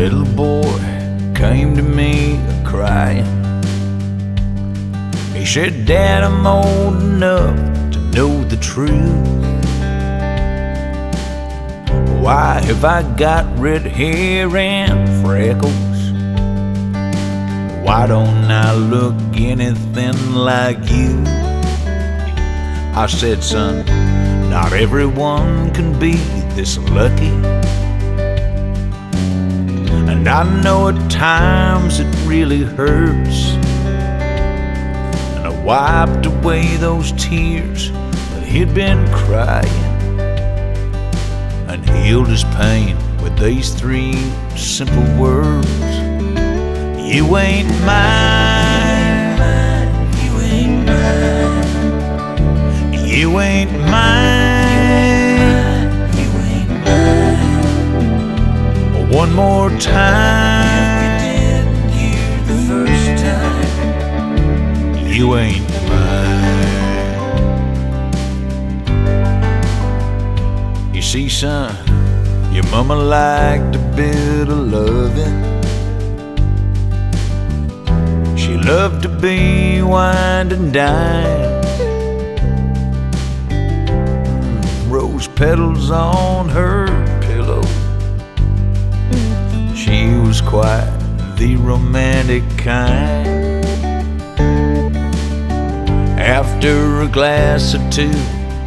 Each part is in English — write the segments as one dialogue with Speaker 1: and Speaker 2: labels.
Speaker 1: little boy came to me a crying. He said, Dad, I'm old enough to know the truth. Why have I got red hair and freckles? Why don't I look anything like you? I said, son, not everyone can be this lucky. I know at times it really hurts. And I wiped away those tears that he'd been crying and healed his pain with these three simple words. You ain't mine, you ain't mine, you ain't mine, One more time, you time, you ain't mine. You see, son, your mama liked a bit of loving. She loved to be wined and. Rose petals on her the romantic kind. After a glass or two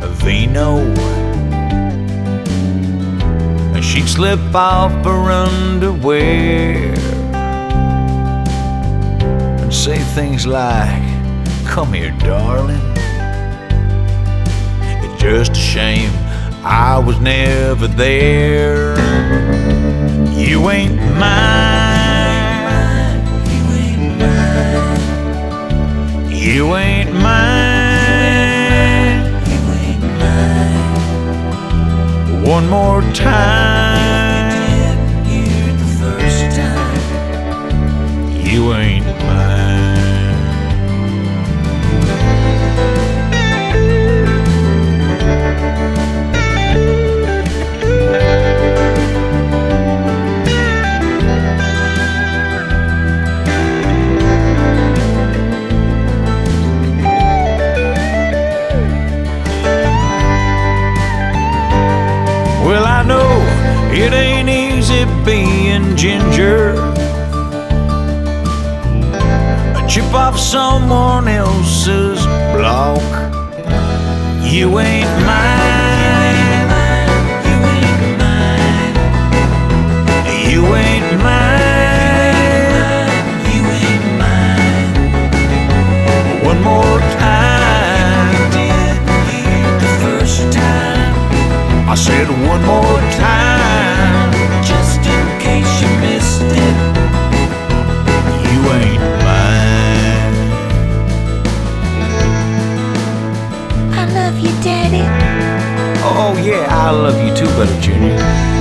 Speaker 1: of vino, she'd slip off her underwear and say things like, Come here, darling. It's just a shame I was never there. You ain't mine. You ain't mine. You ain't mine. One more time. You ain't mine. It ain't easy being ginger. A chip off someone else's block. You ain't you,
Speaker 2: Daddy.
Speaker 1: Oh, oh, yeah, I love you too, Buddy Junior.